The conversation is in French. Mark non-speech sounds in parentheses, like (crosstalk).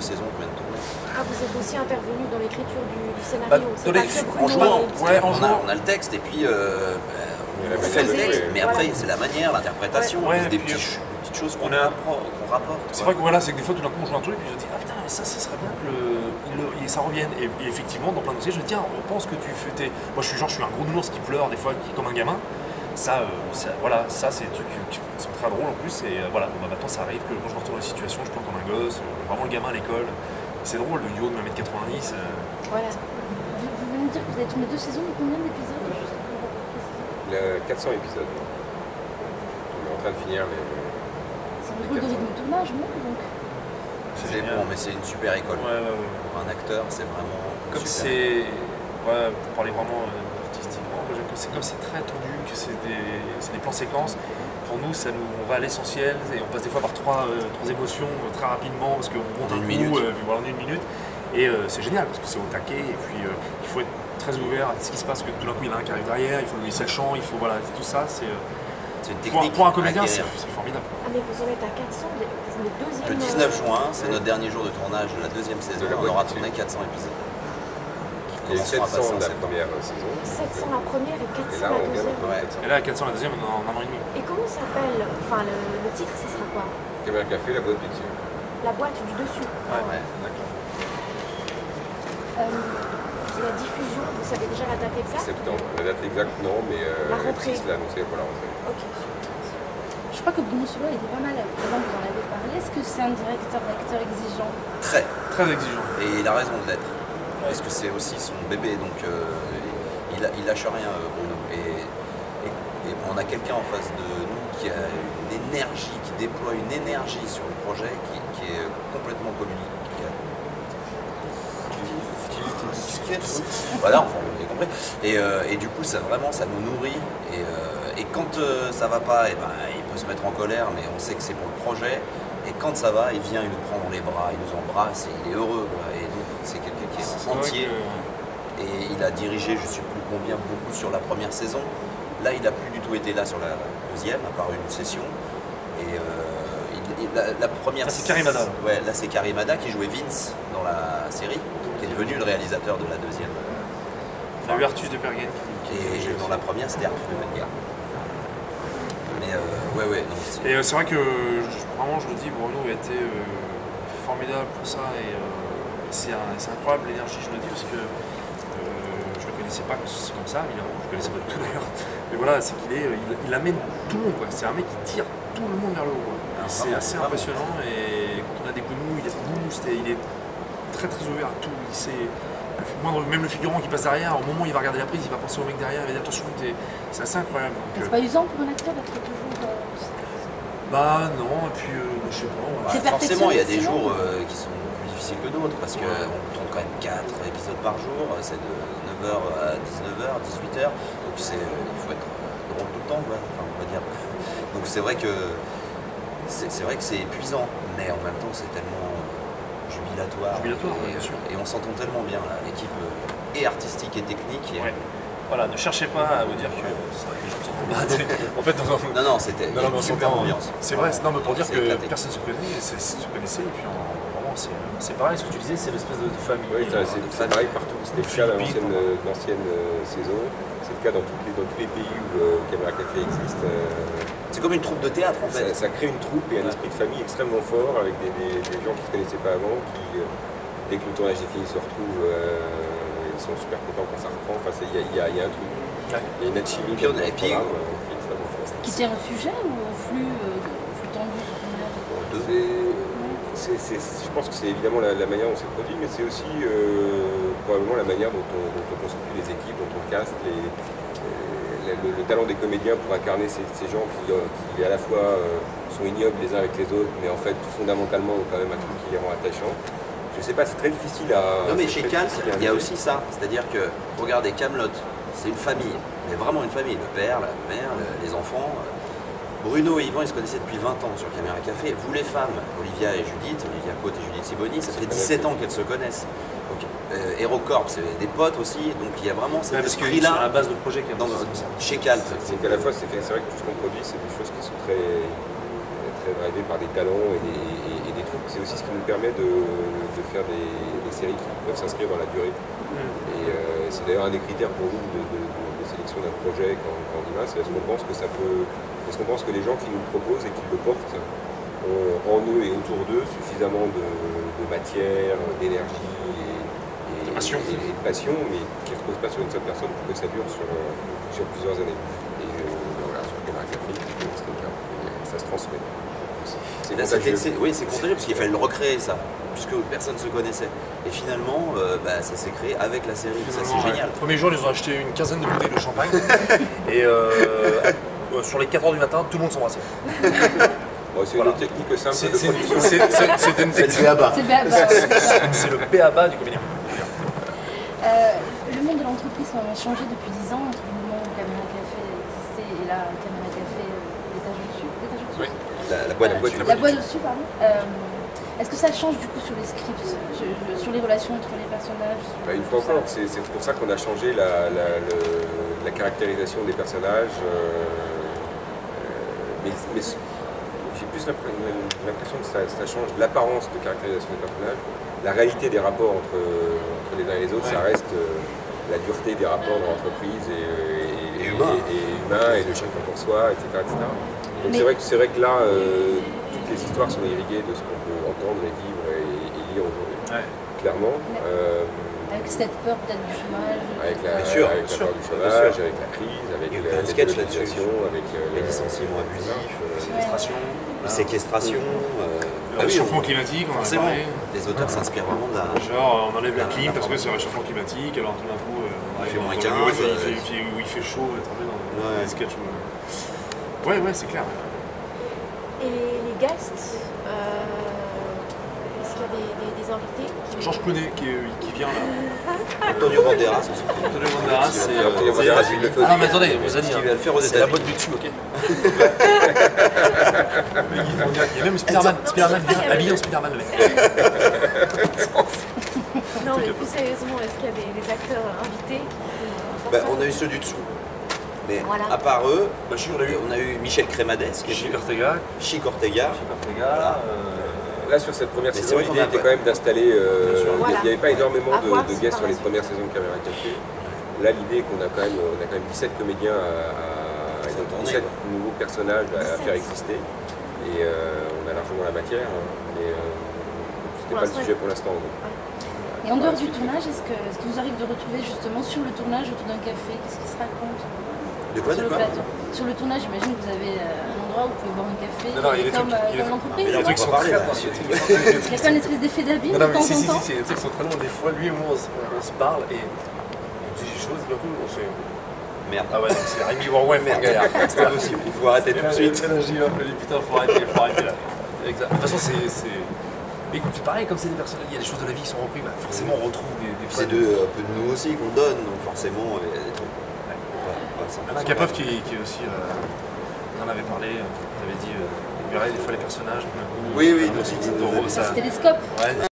deux saisons qu'on vient de tourner. Ah, vous êtes aussi intervenu dans l'écriture du, du Bah, scénario. dans C'est pas les- que en jouant, et- ouais, en on, on a le texte et puis euh, bah, on fait le texte, mais après c'est la manière, l'interprétation, Ouais. Ouais, des puis, petites choses qu'on on a- qu'on rapporte. C'est vrai que voilà, c'est que des fois tout d'un coup on joue un truc et je me dis ah putain mais ça, ça serait bien que le- ça revienne. Et, et effectivement dans plein de dossiers je me dis tiens on pense que tu fais tes. Moi je suis genre je suis un gros nounours qui pleure des fois qui comme un gamin. Ça, euh, ça- voilà, ça c'est des trucs qui sont très drôles en plus et euh, voilà, bon, bah, maintenant ça arrive que quand je me retrouve dans la situation, je pleure comme un gosse, euh, vraiment le gamin à l'école. C'est drôle, le duo de 1m90. euh, Voilà. Vous, vous venez de dire que vous avez tourné deux saisons, mais combien d'épisodes. Il y a 400 épisodes. On est en train de finir les. C'est un drôle de rythme de tournage, non Donc, C'est génial. bon, mais c'est une super école. Ouais, ouais, ouais. Pour un acteur, c'est vraiment une Comme c'est. Ouais, pour parler vraiment euh, que c'est comme c'est très tendu, que c'est des, plans séquences. Pour nous, ça nous, on va à l'essentiel et on passe des fois par trois, euh, trois émotions euh, très rapidement parce qu'on monte En un minute. euh, en une minute. Et euh, c'est génial parce que c'est au taquet et puis euh, il faut être très ouvert à ce qui se passe, que tout d'un coup il y en a un qui arrive derrière, il faut lui laisser le champ, il faut voilà, tout ça, c'est. euh, C'est une pour, technique. pour un comédien, à c'est formidable. Ah, mais vous en êtes à 400, le le deuxième. Le 19 juin, c'est notre dernier jour de tournage de la deuxième saison. De la On aura tourné 400 épisodes. Il y a eu commenceront à passer 700 en de la septembre. première saison. 700 la première et 400 Et là, la deuxième. Et là, à 400 la deuxième, en un an et demi. Et comment s'appelle Enfin, le, le titre, ce sera quoi? Caméra Café, la boîte du dessus. La boîte du dessus. Ouais, Ouais. d'accord. Euh, la diffusion, vous savez déjà la date exacte? Septembre. La date exacte, non, mais euh, La rentrée. M6 l'a annoncé pour la rentrée. Ok. je crois que Bruno Solo était pas mal. Avant, vous en avez parlé. Est-ce que c'est un directeur d'acteur exigeant? Très. Très exigeant. Et il a raison d'être. Parce que c'est aussi son bébé, donc euh, il, il lâche rien, euh, Bruno. Et, et- on a quelqu'un en face de nous qui a une énergie, qui déploie une énergie sur le projet qui, est complètement communique. Voilà, enfin, vous avez compris. Et, euh, et du coup, ça vraiment, ça nous nourrit. Et, quand euh, ça va pas, et ben, il peut se mettre en colère, mais on sait que c'est pour le projet. Et quand ça va, il vient, il nous prend dans les bras, il nous embrasse et il est heureux. Et donc, c'est quelqu'un qui C'est est vrai entier. que- Et il a dirigé, je ne sais plus combien, beaucoup sur la première saison. Là, il n'a plus du tout été là sur la deuxième, à part une session. Et euh, il- la, la première. Ça, c'est Karimada. Ouais, là, c'est Karimada qui jouait Vince dans la série, qui est devenu le réalisateur de la deuxième. Eu Artus de Pergen Et dirigeait dans la première, c'était Arthur de Medgar. Mais euh, ouais, ouais, non, c'est- Et euh, c'est vrai que je- vraiment, je le dis, Bruno a été formidable pour ça et, et c'est un- c'est incroyable l'énergie, je le dis, parce que euh, je ne le connaissais pas c'est comme ça, évidemment, je ne le connaissais pas du tout d'ailleurs. Mais voilà, c'est qu'il est, il, il amène tout le monde, quoi. c'est un mec qui tire tout le monde vers le haut. Ah, c'est assez vraiment. impressionnant et quand on a des coups de mou, il est boost et il est très très ouvert à tout. Il sait, même le figurant qui passe derrière, au moment où il va regarder la prise, il va penser au mec derrière, il va dire attention, c'est assez incroyable. C'est euh, pas usant pour un acteur d'être toujours. euh, bah non, et puis euh, je sais pas. Bah, forcément, il y a des jours euh, qui sont plus difficiles que d'autres parce qu'on tourne quand même 4 épisodes par jour, c'est de 9h à 19h, 18h, donc c'est, il faut être euh, drôle tout le temps. Enfin, on va dire. Donc c'est vrai que c'est, c'est vrai que c'est épuisant, mais en même temps c'est tellement euh, jubilatoire, Jubilatoire, et, bien sûr. et on s'entend tellement bien là, l'équipe euh, et artistique et technique. et- Ouais. Voilà, ne cherchez pas à vous dire que ça, les gens s'entendent pas. (laughs) en fait, non, non, Non, non, c'était on super ambiance. C'est vrai, c'est- non, mais pour dire C'est que éclaté. personne se connaît, c'est- se connaissait, et puis en- vraiment, c'est pareil, ce que tu disais, c'est l'espèce de famille. Oui, ça, euh, c'est pareil partout. C'était le cas dans l'ancienne euh, euh, saison. C'est le cas dans, toutes les- dans tous les pays où euh, Caméra Café existe. euh, C'est comme une troupe de théâtre en fait. ça crée une troupe et un esprit de famille extrêmement fort avec des, des- des gens qui ne se connaissaient pas avant, qui, euh, dès que le tournage est fini, se retrouvent. euh, ils sont super contents quand ça reprend. Enfin, il y, a- y a- y a un truc. Ouais. Il y a une alchimie. Et puis on- dans le et puis- programme, euh, qui tient au sujet ou au flux, euh, flux tendu? Du je pense que c'est évidemment la, la manière dont c'est produit, mais c'est aussi euh, probablement la manière dont on, dont on constitue les équipes, dont on caste, les, euh, le, le talent des comédiens pour incarner ces, ces gens qui, euh, qui, à la fois sont ignobles les uns avec les autres, mais en fait fondamentalement ont quand même un truc qui les rend attachants. Je sais pas, c'est très difficile à. Non mais chez à il y a aussi ça. C'est-à-dire que, regardez, Camelot, c'est une famille, mais vraiment une famille. Le père, la mère, le- les enfants. Bruno et Yvan, ils se connaissaient depuis 20 ans sur Caméra Café. Vous les femmes, Olivia et Judith, Olivia Côte et Judith Siboni, ça fait 17 ans qu'elles se connaissent. Donc, euh, c'est des potes aussi. Donc il y a vraiment cet parce que c'est à la base de projet dans- chez Calt. C'est qu'à la fois, c'est vrai que tout ce qu'on produit, c'est des choses qui sont très, très drivées par des talents et des, et- et des trucs c'est aussi ce qui nous permet de, de faire des, des séries qui peuvent s'inscrire dans la durée. Et euh, c'est d'ailleurs un des critères pour nous de, de- de- de sélection d'un projet quand, quand on y va, c'est est-ce qu'on pense que ça peut, est-ce qu'on pense que les gens qui nous le proposent et qui le portent ont en eux et autour d'eux suffisamment de, de matière, d'énergie et, et- De passion. et- et de passion, mais qui ne reposent pas sur une seule personne pour que ça dure sur, euh, sur plusieurs années. Et euh, voilà, sur le. Et ça se transmet. C'est oui, c'est contagieux parce qu'il fallait le recréer ça, puisque personne ne se connaissait. Et finalement, euh, bah, ça s'est créé avec la série. Ça, c'est Ouais. génial. Le premier jour, ils ont acheté une quinzaine de bouteilles de champagne. (laughs) et euh, euh, sur les 4 h du matin, tout le monde s'embrassait. (laughs) Bon, c'est Voilà. une technique simple C'est de c'est- production. c'est- c'est- c'était une C'est le technique. BABA. C'est bien, bah, C'est le BABA du comédien. Euh, le monde de l'entreprise a changé depuis 10 ans entre le moment où Caméra Café existait et là, Caméra Café, euh, l'étage au-dessus. l'étage au-dessus Oui. La, la boîte, Euh, la boîte, la boîte au-dessus, pardon. Euh, Est-ce que ça change du coup sur les scripts, je- je- sur les relations entre les personnages sur Bah, une fois tout ça encore, c'est c'est pour ça qu'on a changé la, la- le- la caractérisation des personnages. euh, mais j'ai plus l'impr- l'impression que ça, ça change l'apparence de caractérisation des personnages. La réalité des rapports entre, entre les uns et les autres, ça reste euh, la dureté des rapports dans l'entreprise et, Et humain. et, et humain, et le chacun pour soi, etc. etc. Donc Mais- c'est vrai, que- c'est vrai que là, euh, toutes les histoires sont irriguées de ce qu'on peut entendre et vivre et, et lire aujourd'hui, Ouais. clairement. Euh, Avec cette peur peut-être du chômage. avec la, Bien sûr, avec bien la sûr, peur du chômage, avec la crise, avec Il y a eu la plein de sketchs là-dessus. démocratisation, avec euh, Les le- licenciements abusifs, euh, Séquestration. les séquestrations. euh, Le ah oui, réchauffement on- climatique, on en a Forcément, les auteurs s'inspirent vraiment de la. Genre, on enlève la Ah, clim parce que c'est le réchauffement climatique, alors tout d'un coup, euh, on arrive fait dans moins dans 15, le- il, fait, euh, il fait- il fait- où il fait chaud, dans Ouais. les sketchs. Ouais, ouais, c'est clair. Et les guests, euh, des, des- des invités qui- Georges Clooney qui, est- qui vient là. Antonio Banderas aussi. Antonio Banderas, c'est. Antonio euh, Banderas, c'est- il le fait Ah mais attendez, vous allez qui va le faire aux C'est la États-Unis. boîte du dessus, ok. Il y a même Spider-Man. Spider-Man vient habillé en Spider-Man. là. Non, mais plus sérieusement, est-ce qu'il y a des, des acteurs invités Bah, on a eu ceux du dessous. Mais Voilà. à part eux, Bah, je suis, on a eu on a eu Michel Crémades, qui est Chic Ortega. Chic Ortega. Ortega. Là, sur cette première Mais saison, l'idée était quand même d'installer. euh, il n'y avait pas énormément de, voir de si guests sur les premières saisons de Caméra Café. Là, l'idée est qu'on a, quand même- on a quand même 17 comédiens à, à- et donc tourner, 17 quoi. nouveaux personnages à, à 17. faire exister. Et euh, on a largement la matière, mais euh, c'était Pour pas le sujet pour l'instant. Et en dehors du tournage, est-ce que, est-ce qu'il vous arrive de retrouver justement sur le tournage autour d'un café Qu'est-ce qui se raconte? De quoi, sur de le quoi? plateau Sur le tournage, j'imagine que vous avez euh, endroit où vous pouvez boire un café, Non, non, il y a des comme, trucs- euh, des- l'entreprise. Il y a des trucs qui sont très là. il y a des trucs qui une espèce d'effet d'habit Non, de non, mais temps si, en si, temps si, c'est- tu sais que sont très loin. Des fois, lui et moi, on se, se parle et on dit des choses, d'un coup, on fait. Merde. Ah ouais, donc c'est Rémi Warwen, Merde. Gaillard. (laughs) C'est pas possible. Il faut arrêter tout de suite. J'ai un peu dit, putain, faut arrêter, faut arrêter là. Exact. De toute façon, c'est. Mais écoute, c'est pareil, comme c'est des personnes, il y a des choses de la vie qui sont reprises, bah, forcément, on retrouve des, des C'est de, un peu de nous aussi qu'on donne, donc forcément, il y a des trucs. Ouais, ouais, 100%. Alain Capov qui, qui est aussi. euh, on en avait parlé, euh, on avait dit, euh, il verrait des fois les personnages. tout d'un coup, Oui, oui, on de- de- ça- Télescope Ouais.